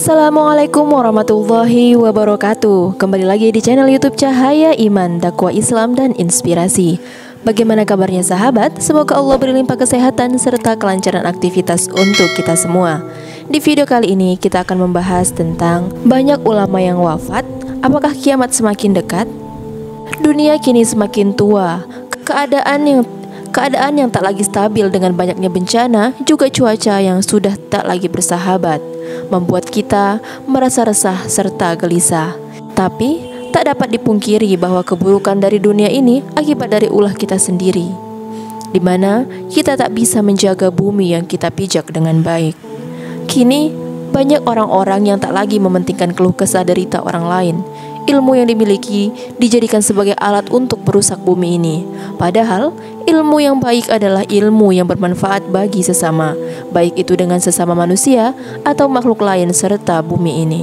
Assalamualaikum warahmatullahi wabarakatuh. Kembali lagi di channel youtube Cahaya Iman, Dakwah Islam dan Inspirasi. Bagaimana kabarnya sahabat? Semoga Allah beri limpah kesehatan serta kelancaran aktivitas untuk kita semua. Di video kali ini kita akan membahas tentang Banyak ulama yang wafat. Apakah kiamat semakin dekat? Dunia kini semakin tua. Keadaan yang Keadaan yang tak lagi stabil dengan banyaknya bencana, juga cuaca yang sudah tak lagi bersahabat, membuat kita merasa resah serta gelisah. Tapi, tak dapat dipungkiri bahwa keburukan dari dunia ini akibat dari ulah kita sendiri, di mana kita tak bisa menjaga bumi yang kita pijak dengan baik. Kini, banyak orang-orang yang tak lagi mementingkan keluh kesah derita orang lain, ilmu yang dimiliki dijadikan sebagai alat untuk merusak bumi ini. Padahal, ilmu yang baik adalah ilmu yang bermanfaat bagi sesama, baik itu dengan sesama manusia atau makhluk lain serta bumi ini.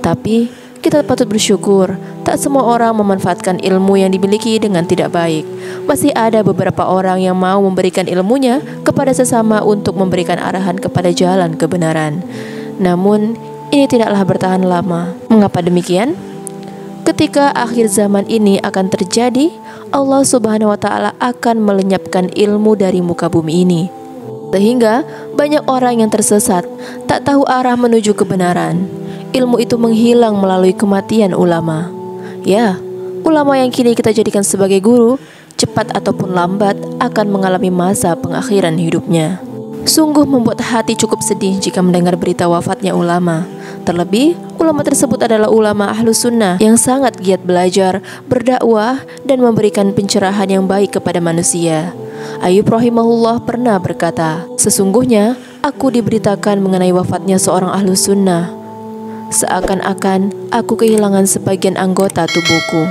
Tapi, kita patut bersyukur, tak semua orang memanfaatkan ilmu yang dimiliki dengan tidak baik. Masih ada beberapa orang yang mau memberikan ilmunya kepada sesama untuk memberikan arahan kepada jalan kebenaran. Namun, ini tidaklah bertahan lama. Mengapa demikian? Ketika akhir zaman ini akan terjadi, Allah Subhanahu wa taala akan melenyapkan ilmu dari muka bumi ini. Sehingga banyak orang yang tersesat, tak tahu arah menuju kebenaran. Ilmu itu menghilang melalui kematian ulama. Ya, ulama yang kini kita jadikan sebagai guru, cepat ataupun lambat akan mengalami masa pengakhiran hidupnya. Sungguh membuat hati cukup sedih jika mendengar berita wafatnya ulama. Terlebih, ulama tersebut adalah ulama ahlu sunnah yang sangat giat belajar, berdakwah, dan memberikan pencerahan yang baik kepada manusia. Ayub rahimahullah pernah berkata, Sesungguhnya, aku diberitakan mengenai wafatnya seorang ahlu sunnah. Seakan-akan aku kehilangan sebagian anggota tubuhku.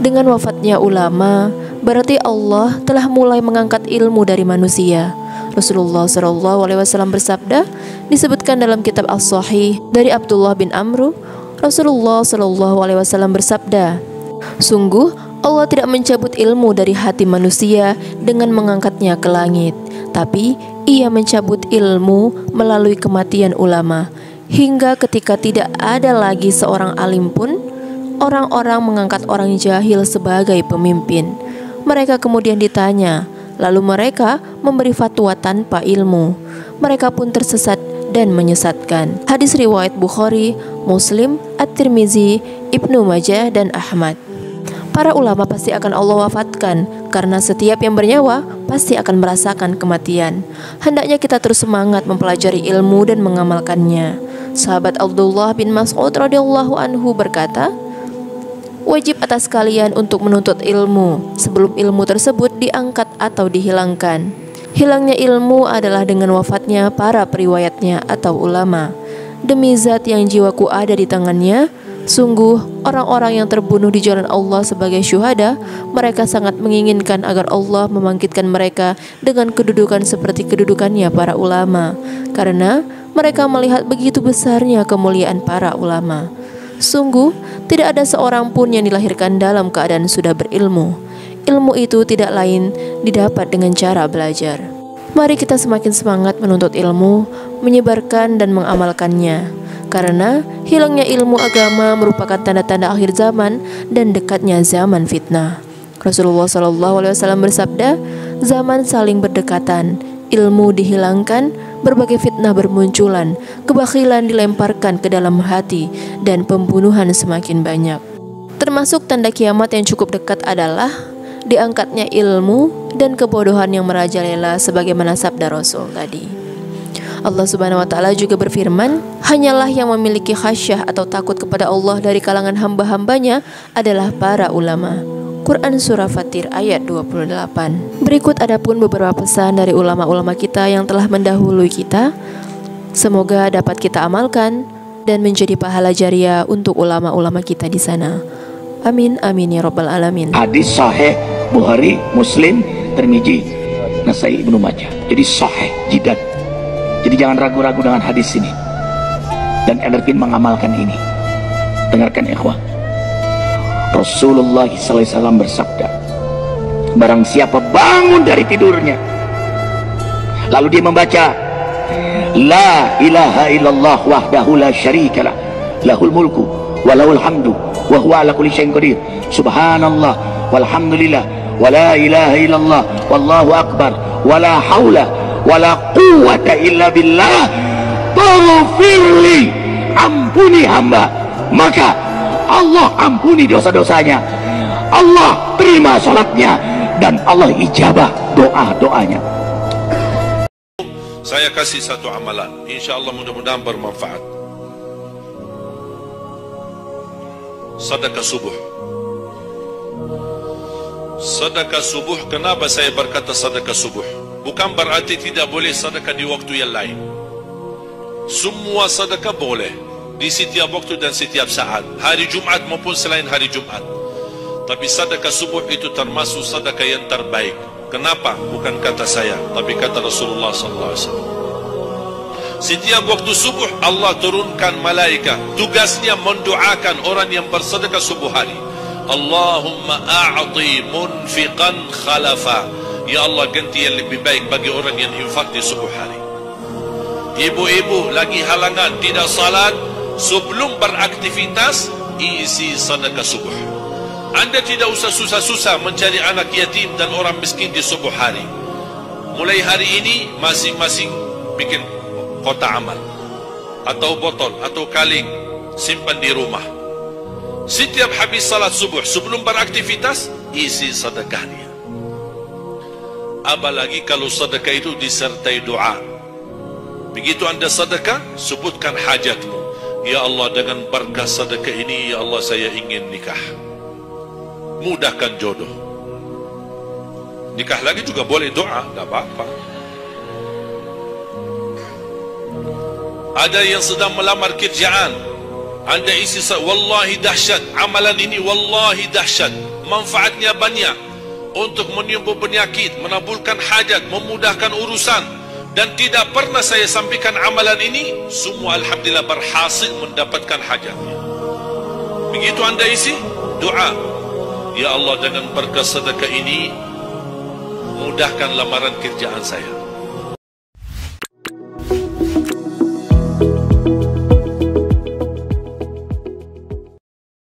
Dengan wafatnya ulama, berarti Allah telah mulai mengangkat ilmu dari manusia. Rasulullah Shallallahu Alaihi Wasallam bersabda disebutkan dalam kitab As-Sahih dari Abdullah bin Amru Rasulullah Shallallahu Alaihi Wasallam bersabda sungguh Allah tidak mencabut ilmu dari hati manusia dengan mengangkatnya ke langit tapi ia mencabut ilmu melalui kematian ulama hingga ketika tidak ada lagi seorang alim pun orang-orang mengangkat orang jahil sebagai pemimpin mereka kemudian ditanya Lalu mereka memberi fatwa tanpa ilmu. Mereka pun tersesat dan menyesatkan. Hadis riwayat Bukhari, Muslim, At-Tirmizi, Ibnu Majah dan Ahmad. Para ulama pasti akan Allah wafatkan karena setiap yang bernyawa pasti akan merasakan kematian. Hendaknya kita terus semangat mempelajari ilmu dan mengamalkannya. Sahabat Abdullah bin Mas'ud radhiyallahu anhu berkata, Wajib atas kalian untuk menuntut ilmu sebelum ilmu tersebut diangkat atau dihilangkan. Hilangnya ilmu adalah dengan wafatnya para periwayatnya atau ulama. Demi zat yang jiwaku ada di tangannya, sungguh orang-orang yang terbunuh di jalan Allah sebagai syuhada, mereka sangat menginginkan agar Allah membangkitkan mereka dengan kedudukan seperti kedudukannya para ulama, karena mereka melihat begitu besarnya kemuliaan para ulama. Sungguh, tidak ada seorang pun yang dilahirkan dalam keadaan sudah berilmu. Ilmu itu tidak lain didapat dengan cara belajar. Mari kita semakin semangat menuntut ilmu, menyebarkan dan mengamalkannya. Karena hilangnya ilmu agama merupakan tanda-tanda akhir zaman dan dekatnya zaman fitnah. Rasulullah Wasallam bersabda, zaman saling berdekatan, ilmu dihilangkan, berbagai fitnah bermunculan, kebakilan dilemparkan ke dalam hati, dan pembunuhan semakin banyak. Termasuk tanda kiamat yang cukup dekat adalah diangkatnya ilmu dan kebodohan yang merajalela sebagaimana sabda Rasul tadi. Allah Subhanahu wa taala juga berfirman, "Hanyalah yang memiliki khasyah atau takut kepada Allah dari kalangan hamba-hambanya adalah para ulama." Quran Surah Fatir ayat 28 Berikut adapun beberapa pesan dari ulama-ulama kita yang telah mendahului kita Semoga dapat kita amalkan dan menjadi pahala jariah untuk ulama-ulama kita di sana. Amin amin ya rabbal alamin. Hadis sahih Bukhari, Muslim, Tirmizi, Nasai, Ibnu Majah. Jadi sahih jidat. Jadi jangan ragu-ragu dengan hadis ini. Dan Ederkin mengamalkan ini. Dengarkan ikhwah. Rasulullah SAW bersabda Barang siapa bangun dari tidurnya Lalu dia membaca La ilaha illallah wahdahu la syarika lah. Lahul mulku wa lahul hamdu wa ala kulli syai'in qadir. Subhanallah walhamdulillah wa la ilaha illallah wallahu akbar wa la haula wa la quwwata illa billah. Taghfirli ampuni hamba. Maka Allah ampuni dosa-dosanya. Allah terima sholatnya dan Allah ijabah doa-doanya. Saya kasih satu amalan. Insyaallah mudah-mudahan bermanfaat. Sedekah subuh. Sedekah subuh kenapa saya berkata sedekah subuh bukan berarti tidak boleh sedekah di waktu yang lain. Semua sedekah boleh. Di setiap waktu dan setiap saat. Hari Jumat maupun selain hari Jumat tapi sedekah subuh itu termasuk sedekah yang terbaik. Kenapa? Bukan kata saya tapi kata Rasulullah sallallahu alaihi wasallam. Setiap waktu subuh Allah turunkan malaikat. Tugasnya mendoakan orang yang bersedekah subuh hari. Allahumma a'ti munfiqan khalafa. Ya Allah ganti yang lebih baik bagi orang yang infak di subuh hari. Ibu-ibu lagi halangan tidak salat sebelum beraktivitas isi sedekah subuh. Anda tidak usah susah-susah mencari anak yatim dan orang miskin di subuh hari. Mulai hari ini masing-masing bikin kota amal atau botol atau kaling simpan di rumah setiap habis salat subuh sebelum beraktivitas isi sedekahnya apalagi kalau sedekah itu disertai doa. Begitu anda sedekah sebutkan hajatmu. Ya Allah dengan berkah sedekah ini ya Allah saya ingin nikah. Mudahkan jodoh. Nikah lagi juga boleh doa tak apa-apa. Ada yang sedang melamar kerjaan. Anda isi wallahi dahsyat amalan ini wallahi dahsyat. Manfaatnya banyak untuk menyembuh penyakit menabulkan hajat memudahkan urusan. Dan tidak pernah saya sampaikan amalan ini semua alhamdulillah berhasil mendapatkan hajatnya begitu anda isi doa. Ya Allah dengan berkat sedekah ini mudahkan lamaran kerjaan saya